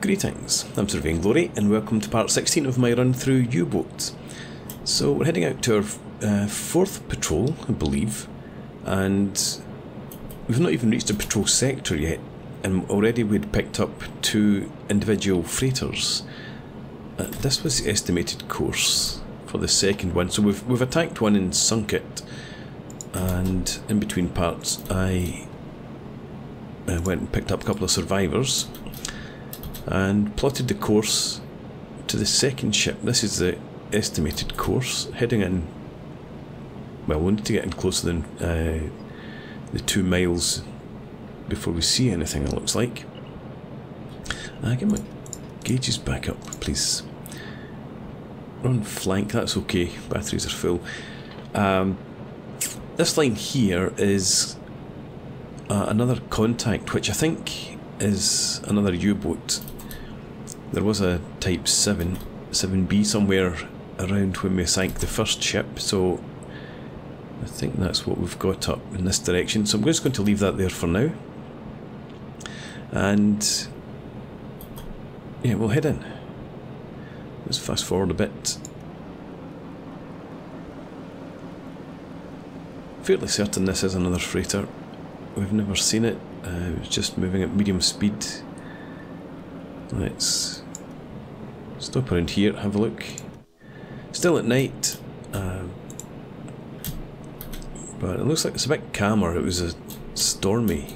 Greetings, I'm Sir Vainglory, and welcome to part 16 of my run through U-boats. So we're heading out to our uh, fourth patrol, I believe, and we've not even reached the patrol sector yet, and already we'd picked up two individual freighters. Uh, this was the estimated course for the second one, so we've, we've attacked one and sunk it, and in between parts I went and picked up a couple of survivors and plotted the course to the second ship. This is the estimated course, heading in. Well, we need to get in closer than uh, the two miles before we see anything, it looks like. I uh, get my gauges back up, please. on flank, that's okay, batteries are full. Um, this line here is uh, another contact, which I think is another U-boat there was a Type 7, 7B somewhere around when we sank the first ship, so I think that's what we've got up in this direction. So I'm just going to leave that there for now. And yeah, we'll head in. Let's fast forward a bit. Fairly certain this is another freighter. We've never seen it. Uh, it's just moving at medium speed. Let's stop around here, have a look. Still at night, uh, but it looks like it's a bit calmer. It was a stormy.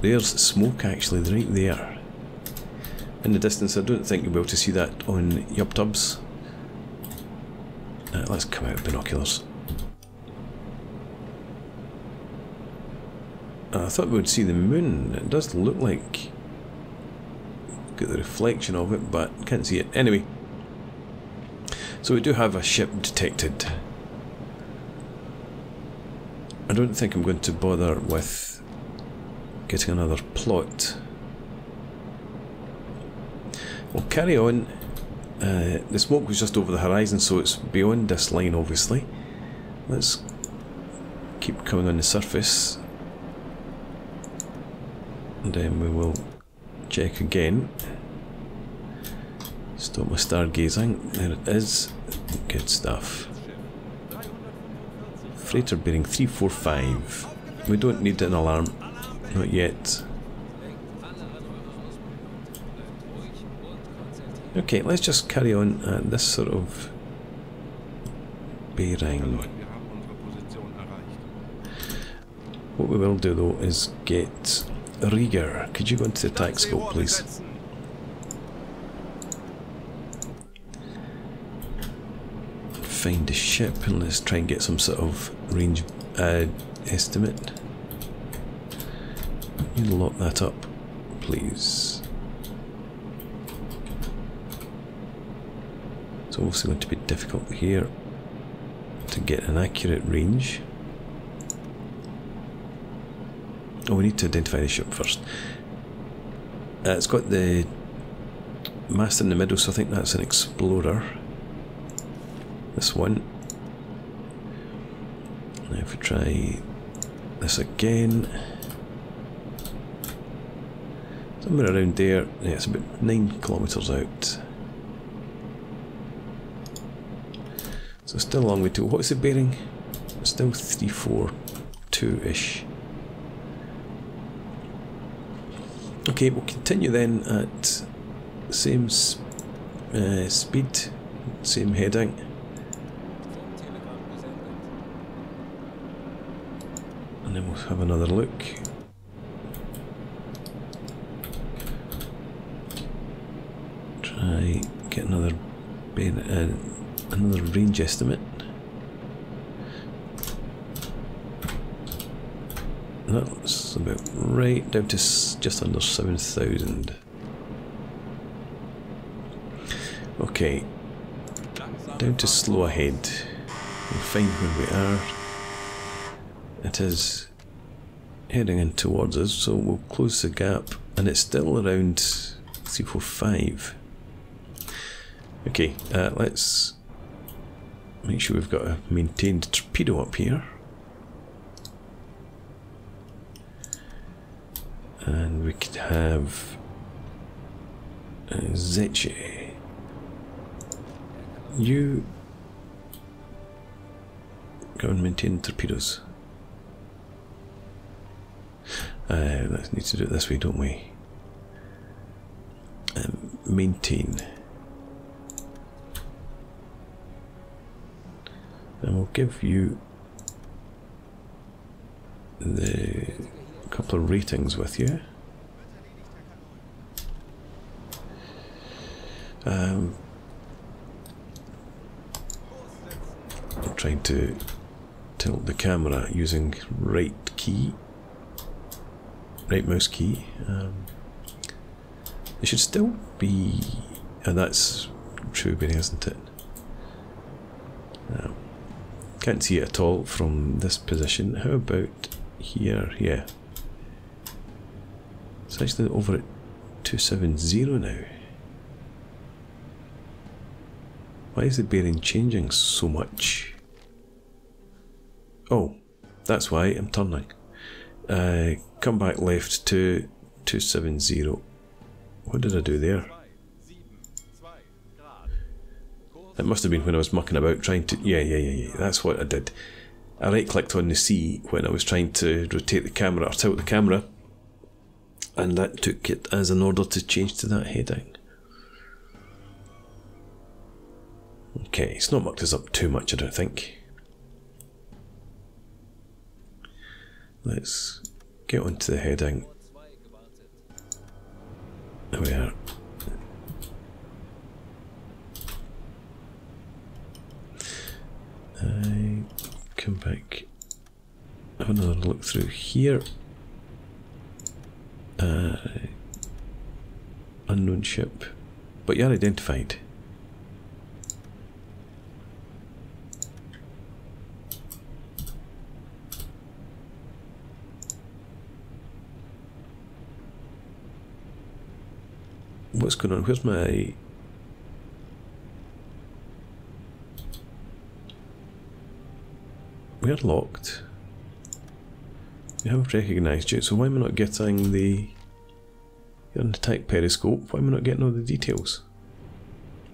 There's smoke actually right there. In the distance, I don't think you'll be able to see that on YubTubs. Uh, let's come out with binoculars. Uh, I thought we would see the moon. It does look like get the reflection of it, but can't see it. Anyway, so we do have a ship detected. I don't think I'm going to bother with getting another plot. We'll carry on. Uh, the smoke was just over the horizon, so it's beyond this line, obviously. Let's keep coming on the surface. And then we will check again. Stop my stargazing. There it is. Good stuff. Freighter bearing 345. We don't need an alarm. Not yet. Okay, let's just carry on at this sort of bearing. What we will do though is get Rieger, could you go into the attack scope, please? Find a ship and let's try and get some sort of range uh, estimate. You lock that up, please. It's also going to be difficult here to get an accurate range. We need to identify the ship first. Uh, it's got the mast in the middle, so I think that's an explorer. This one. Now if we try this again. Somewhere around there. Yeah, it's about 9 kilometres out. So still a long way to... What's the bearing? Still 342-ish. Okay, we'll continue then at same uh, speed, same heading. And then we'll have another look. Try get another uh, another range estimate. That's about right down to just under 7,000. Okay, down to slow ahead. We'll find where we are. It is heading in towards us, so we'll close the gap, and it's still around 345. Okay, uh, let's make sure we've got a maintained torpedo up here. And we could have uh, Zeche. You go and maintain torpedoes. Uh, let's need to do it this way, don't we? Um, maintain. And we'll give you the couple of ratings with you. Um, I'm trying to tilt the camera using right key, right mouse key. Um, it should still be, and that's true, isn't it? Um, can't see it at all from this position. How about here? Yeah. It's actually over at 270 now. Why is the bearing changing so much? Oh, that's why I'm turning. Uh, come back left to 270. What did I do there? It must have been when I was mucking about trying to. Yeah, yeah, yeah, yeah. That's what I did. I right clicked on the C when I was trying to rotate the camera or tilt the camera, and that took it as an order to change to that heading. Okay, it's not mucked us up too much, I don't think. Let's get onto the heading. There we are. I come back, have another look through here. Uh, unknown ship, but you're identified. What's going on? Where's my We are locked. We haven't recognised you, so why am I not getting the... You're on the attack periscope, why am I not getting all the details?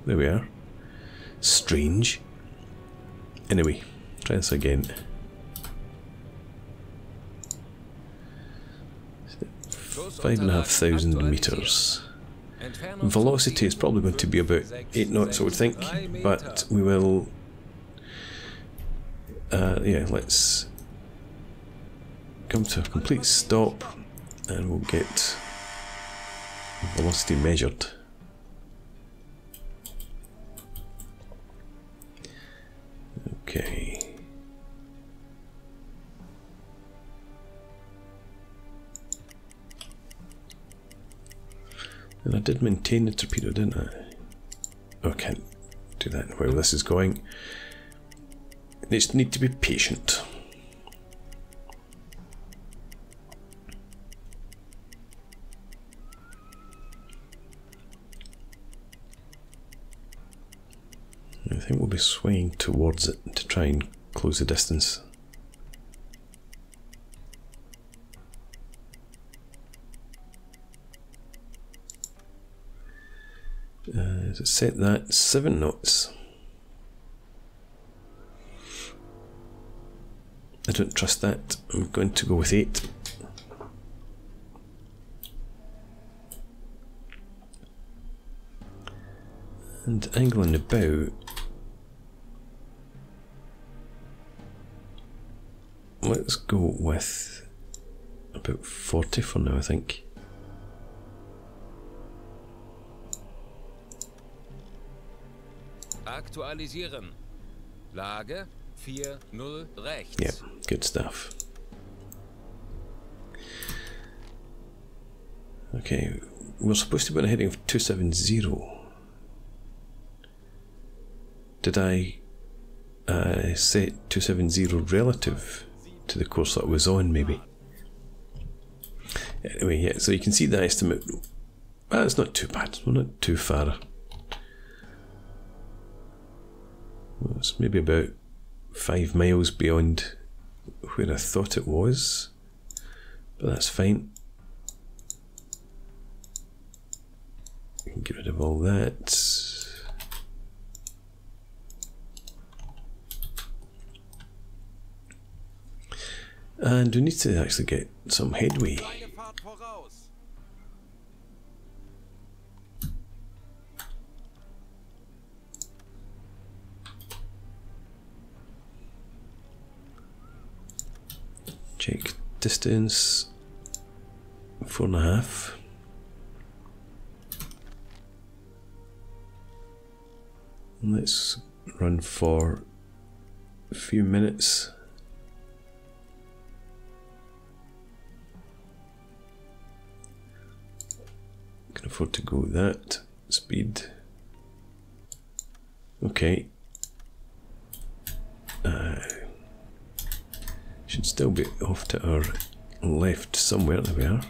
There we are. Strange. Anyway, try this again. Five and a half thousand meters. Velocity is probably going to be about eight knots, I would think, but we will uh, yeah, let's come to a complete stop and we'll get velocity measured. Okay. And I did maintain the torpedo, didn't I? Oh, I can't do that while this is going. Just need to be patient. Think we'll be swinging towards it to try and close the distance. Uh, set that seven knots. I don't trust that. I'm going to go with 8. And angling the bow. Let's go with about 40 for now, I think. Aktualisieren. Lage 4-0 rechts. Yeah, good stuff. Okay, we're supposed to be on a heading of 270. Did I uh, set 270 relative to the course that was on, maybe? Anyway, yeah, so you can see the estimate. Well, it's not too bad. We're not too far. Well, it's maybe about five miles beyond where I thought it was, but that's fine. Get rid of all that. And we need to actually get some headway. Check distance four and a half. Let's run for a few minutes. Can afford to go that speed. Okay. Uh, should still be off to our left somewhere. There we are.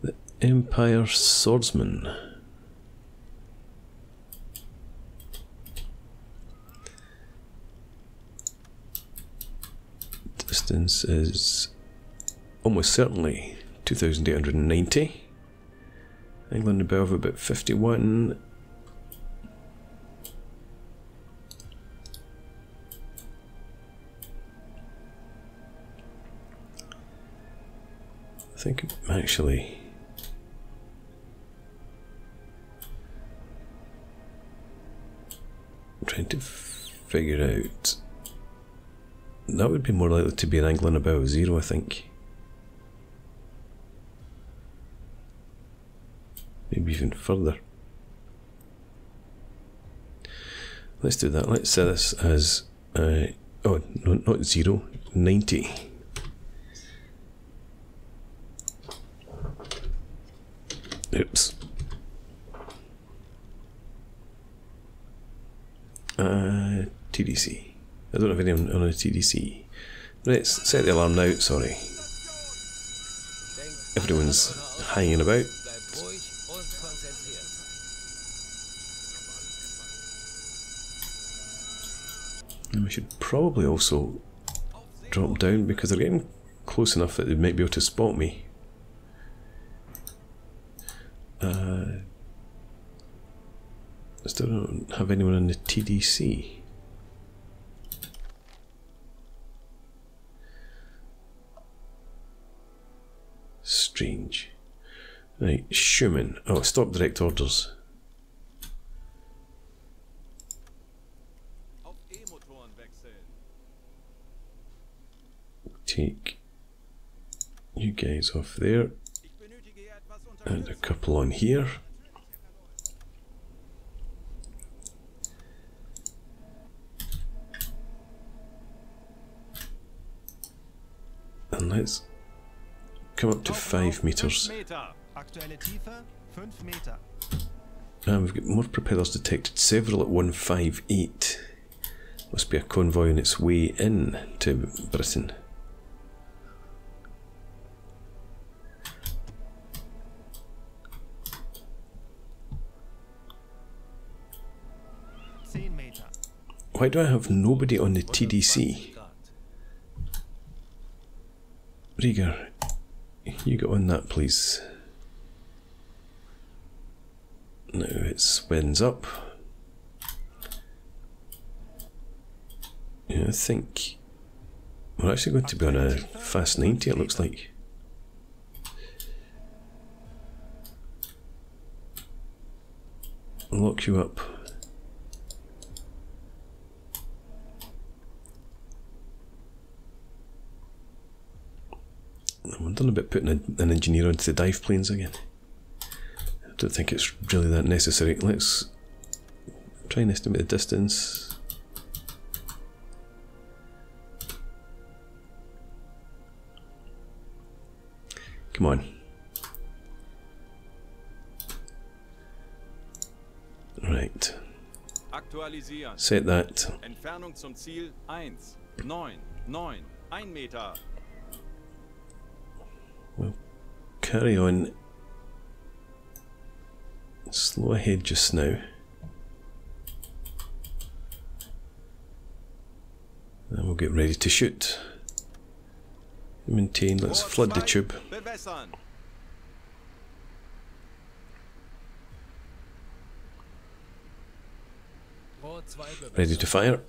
The Empire Swordsman. Distance is almost certainly 2890. England above about 51. I think actually I'm trying to figure out that would be more likely to be an England about zero I think maybe even further let's do that let's set this as uh, oh no not zero 90 Oops. Uh, TDC. I don't have any on, a TDC. Let's set the alarm now, sorry. Everyone's hanging about. And we should probably also drop down because they're getting close enough that they might be able to spot me. Uh, I still don't have anyone on the TDC. Right, Schumann. Oh, stop direct orders. Take you guys off there and a couple on here. And let's come up to five meters. Aktuelle Tiefe 5 Meter. And we've got more propellers detected, several at 158. Must be a convoy on its way in to Britain. Why do I have nobody on the TDC? Rieger, you get on that, please. Now it spins up. Yeah, I think we're actually going to be on a fast 90, it looks like. Lock you up. I'm wondering about putting an engineer onto the dive planes again. Don't think it's really that necessary. Let's try and estimate the distance. Come on. Right. Set that. Entfernung zum Ziel 1. 9. 9. 1 Meter. carry on slow ahead just now. And we'll get ready to shoot. Maintain, let's flood the tube. Bewässern. Rohr 2 bewässern. Ready to fire.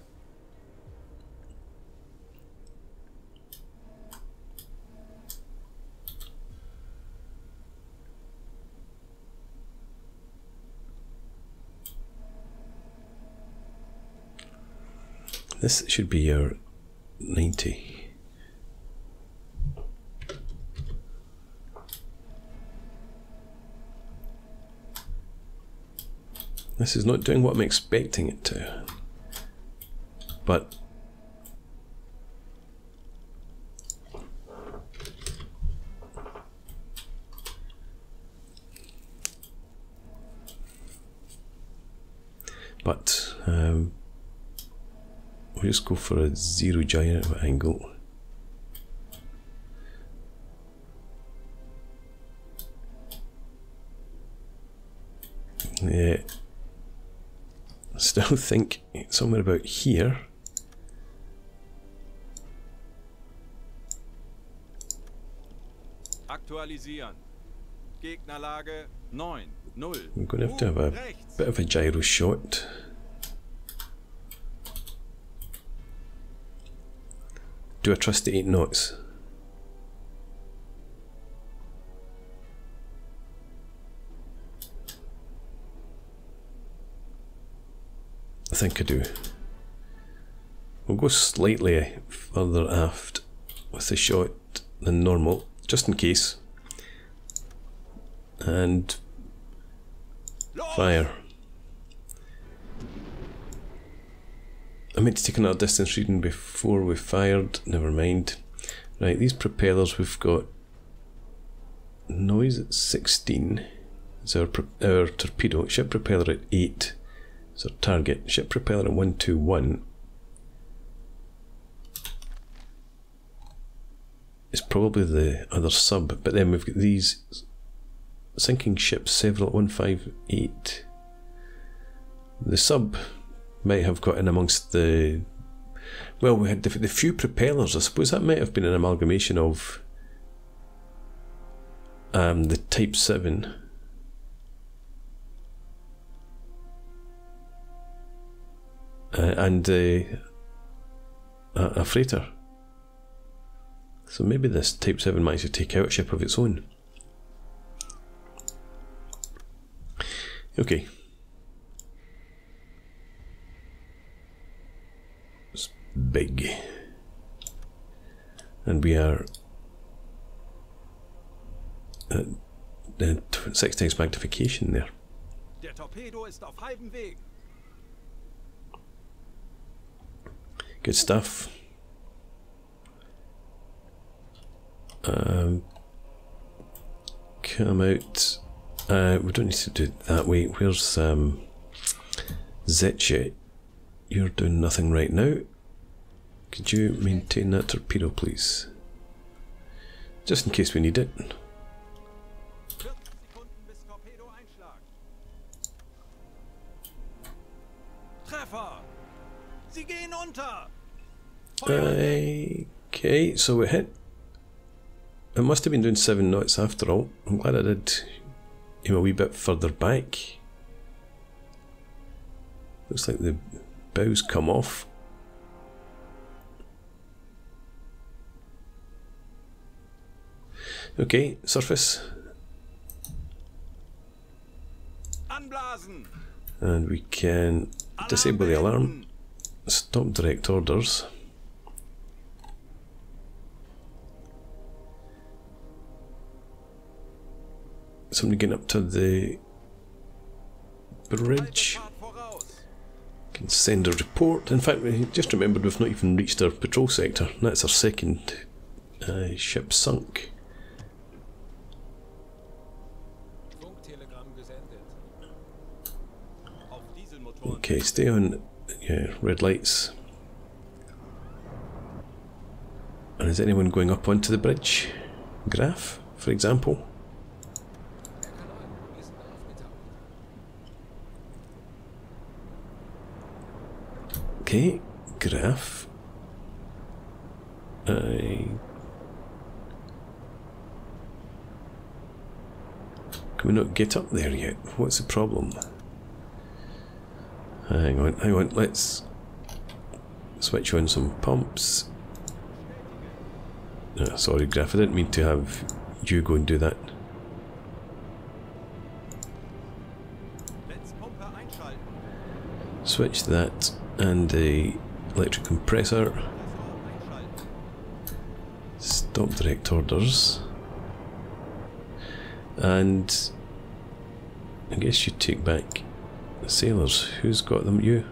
This should be your 90. This is not doing what I'm expecting it to. But but um, just go for a zero giant angle. Yeah. I still think somewhere about here. Aktualisieren. Gegnerlage 9, 0. We're going to have to have a bit of a gyro shot. Do I trust the 8 knots? I think I do. We'll go slightly further aft with the shot than normal, just in case. And! Fire. I meant to take another distance reading before we fired. Never mind. Right, these propellers we've got noise at 16. It's our, our torpedo. Ship propeller at 8 It's our target. Ship propeller at 121 It's probably the other sub. But then we've got these sinking ships several at 158. The sub might have got in amongst the. Well, we had the, the few propellers. I suppose that might have been an amalgamation of um, the Type 7. Uh, and uh, a, a freighter. So maybe this Type 7 might to take out a ship of its own. Okay. It's big. And we are at uh, six times magnification there. Der Torpedo ist auf halbem Weg. Good stuff. Um, come out. Uh, we don't need to do it that way. Where's um, Zetche? You're doing nothing right now. Could you maintain that torpedo, please? Just in case we need it. 40 Sekunden bis Torpedo-Einschlag. Treffer! Sie gehen unter! Feuer weg! Okay, so we hit. It must have been doing seven knots after all. I'm glad I did aim a wee bit further back. Looks like the bows come off. Okay, surface. And we can disable the alarm. Stop direct orders. Somebody getting up to the bridge. Can send a report. In fact, we just remembered we've not even reached our patrol sector. That's our second uh, ship sunk. Okay, stay on yeah, red lights. And is anyone going up onto the bridge? Graf, for example? Okay, Graf. I... Can we not get up there yet? What's the problem? Hang on, hang on, let's switch on some pumps. Ah, sorry, Graf, I didn't mean to have you go and do that. Switch that and the electric compressor. Stop direct orders. And I guess you take back sailors. Who's got them? You?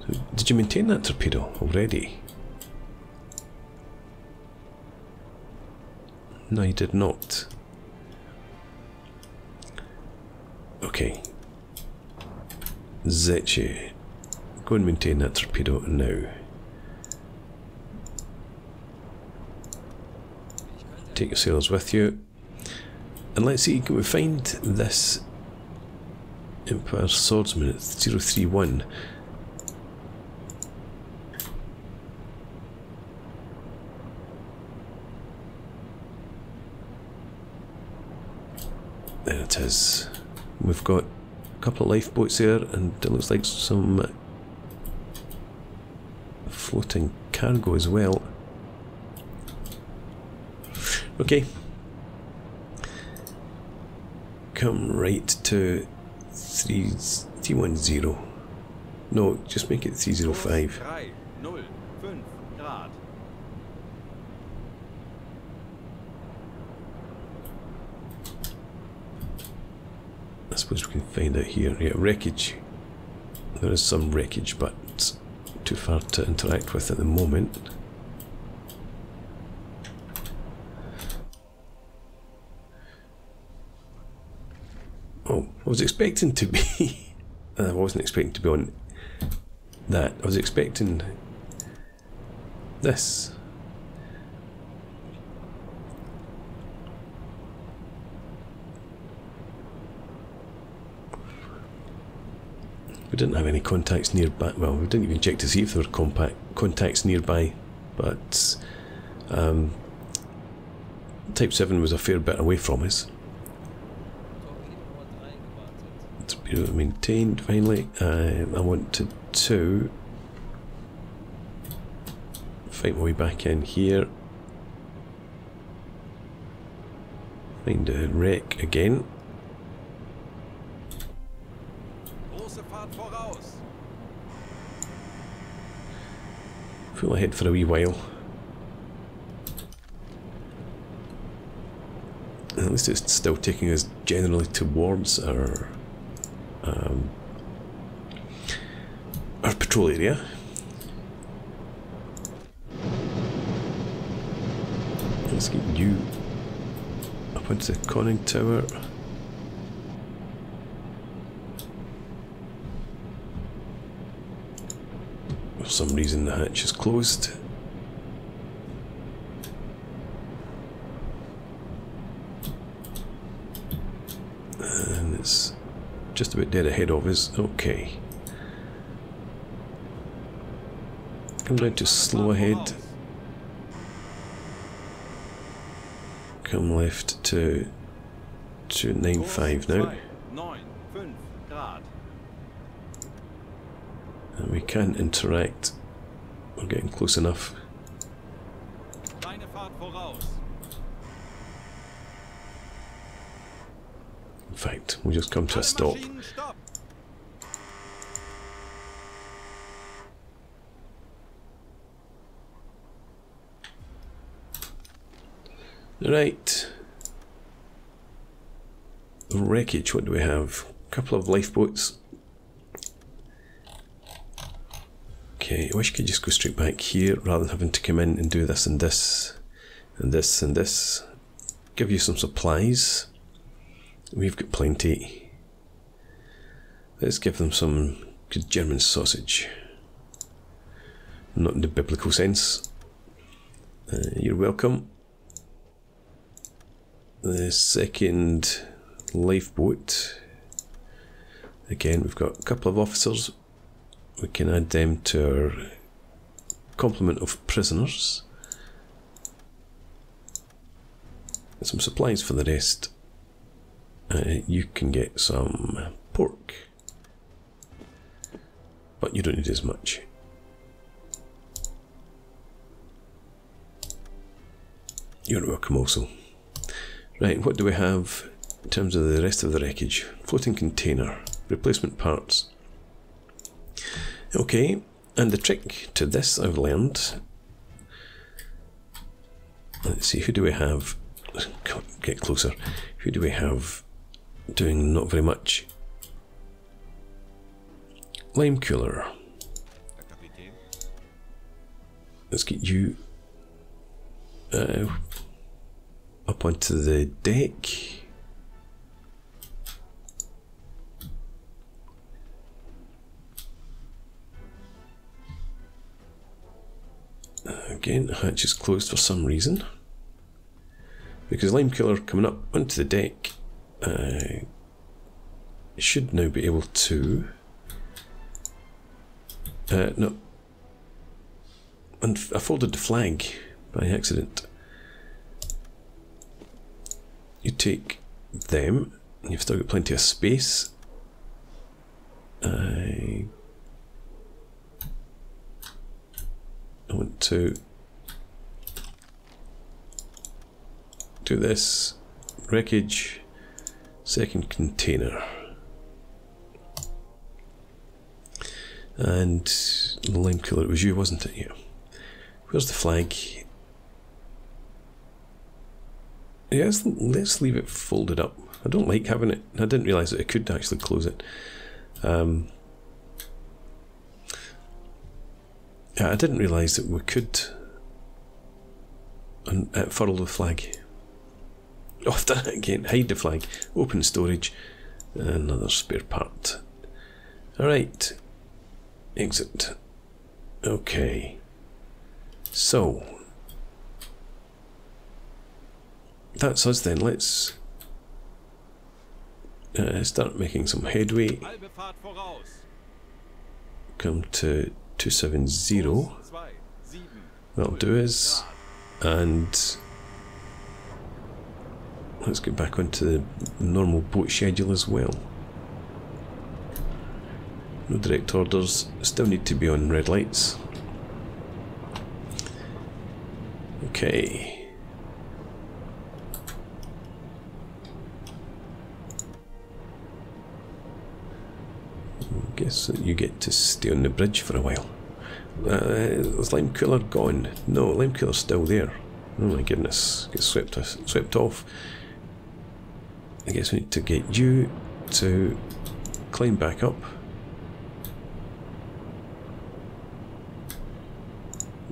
So, Did you maintain that torpedo already? No, you did not. Okay. Zetche. Go and maintain that torpedo now. Take your sailors with you. And let's see, can we find this Empire Swordsman at 031? There it is. We've got a couple of lifeboats there, and it looks like some floating cargo as well. Okay. Come right to 3, 310. No, just make it 305. 3, 0, 5 Grad. I suppose we can find out here. Yeah, wreckage. There is some wreckage, but too far to interact with at the moment. Oh, I was expecting to be. I wasn't expecting to be on that. I was expecting this. We didn't have any contacts nearby. Well, we didn't even check to see if there were compact contacts nearby, but um, Type 7 was a fair bit away from us. 3 maintained finally. Uh, I wanted to fight my way back in here. Find a wreck again. Full ahead for a wee while. At least it's still taking us generally towards our um, our patrol area. Let's get you up onto the conning tower. For some reason the hatch is closed. And it's just a bit dead ahead of us. Okay. Come down to slow ahead. Come left to 295 now. 9, 5 now. And we can interact. We're getting close enough. Kleine Fahrt voraus. In fact, we'll just come to a stop. Stopp. Right. Wreckage, what do we have? A couple of lifeboats. Okay, I wish I could just go straight back here rather than having to come in and do this and this and this and this. Give you some supplies. We've got plenty. Let's give them some good German sausage. Not in the biblical sense. Uh, you're welcome the second lifeboat. Again, we've got a couple of officers. We can add them to our complement of prisoners. Some supplies for the rest. Uh, you can get some pork. But you don't need as much. You're welcome also. Right, what do we have in terms of the rest of the wreckage? Floating container, replacement parts. Okay, and the trick to this I've learned. Let's see, who do we have? Get closer. Who do we have doing not very much? Lime cooler. Let's get you uh, up onto the deck. Again, hatch is closed for some reason. Because Lime Killer coming up onto the deck uh, should now be able to. Uh, no. And I folded the flag by accident. You take them, you've still got plenty of space. I I want to do this wreckage second container. And the lime killer it was you wasn't it? Yeah. Where's the flag? Yeah let's, let's leave it folded up. I don't like having it. I didn't realise that I could actually close it. Um, I didn't realise that we could un- uh, the flag Oh, I've done it again. Hide the flag. Open storage. Another spare part. Alright. Exit. Okay. So. That's us then. Let's uh, start making some headway. Halbe Fahrt voraus. Come to 270. Kurs zwei, sieben, That'll do us. And let's get back onto the normal boat schedule as well. No direct orders, still need to be on red lights. Okay. Guess that you get to stay on the bridge for a while. Uh, is Lime Cooler gone? No, Lime Cooler's still there. Oh my goodness, get swept swept off. I guess we need to get you to climb back up.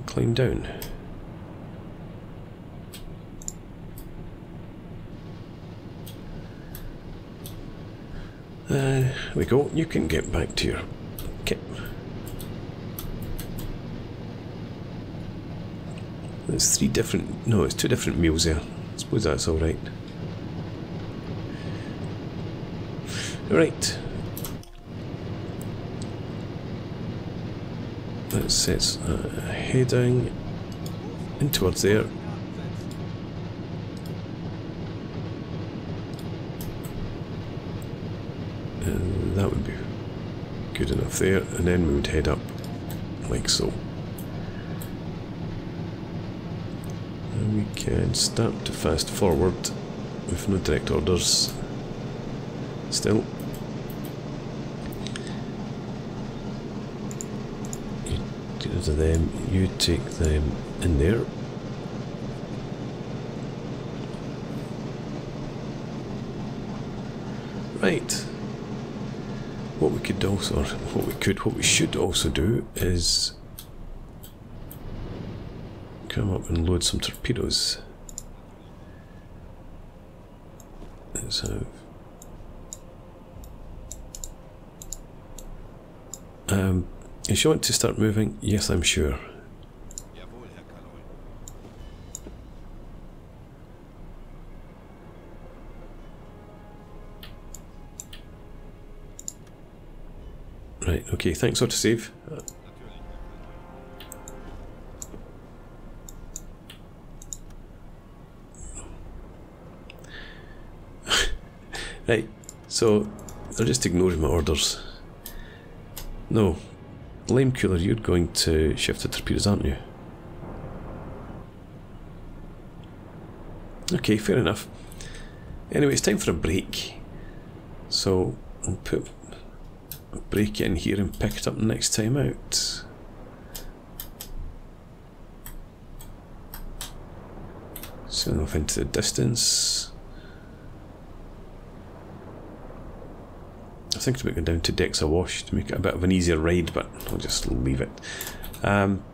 Climb down. There we go. You can get back to your kit. There's three different. No, it's two different meals there. I suppose that's all right. Right. Let's set uh, heading in towards there. And that would be good enough there. And then we would head up like so. And we can start to fast forward with no direct orders still. Do to them, you take them in there. Right. What we could also, or what we could, what we should also do is come up and load some torpedoes. Let's have Um, is you want to start moving? Yes, I'm sure. Right, okay, thanks autosave. Natürlich. Right, so they're just ignoring my orders. No, Lame Cooler, you're going to shift the torpedoes, aren't you? Okay, fair enough. Anyway, it's time for a break. So I'll put a break in here and pick it up next time out. Sailing off into the distance. Was thinking about going down to Decks Awash to make it a bit of an easier ride, but I'll just leave it. Um,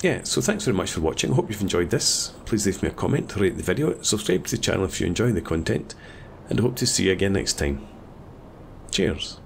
yeah, so thanks very much for watching. I hope you've enjoyed this. Please leave me a comment, rate the video, subscribe to the channel if you enjoy the content, and I hope to see you again next time. Cheers.